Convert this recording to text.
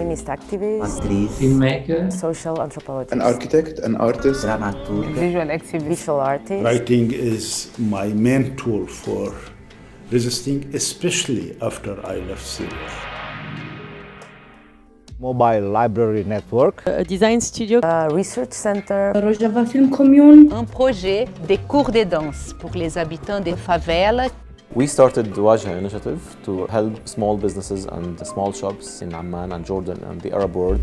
activist, atriz, filmmaker, social anthropologist, an architect, an artist, dramaturga, visual exhibit. visual artist. Writing is my main tool for resisting, especially after I left Syria. Mobile Library Network. A design studio. A research center. Rojava Film Commune. Un projet des cours de danse pour les habitants des favelas. We started the Wajha initiative to help small businesses and small shops in Amman and Jordan and the Arab world.